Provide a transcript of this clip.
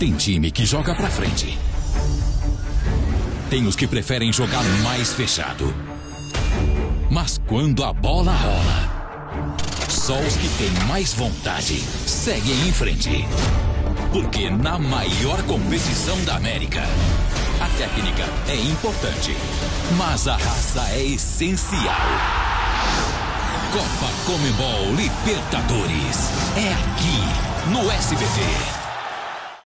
Tem time que joga pra frente. Tem os que preferem jogar mais fechado. Mas quando a bola rola, só os que têm mais vontade seguem em frente. Porque na maior competição da América, a técnica é importante, mas a raça é essencial. Copa Comebol Libertadores. É aqui, no SBT.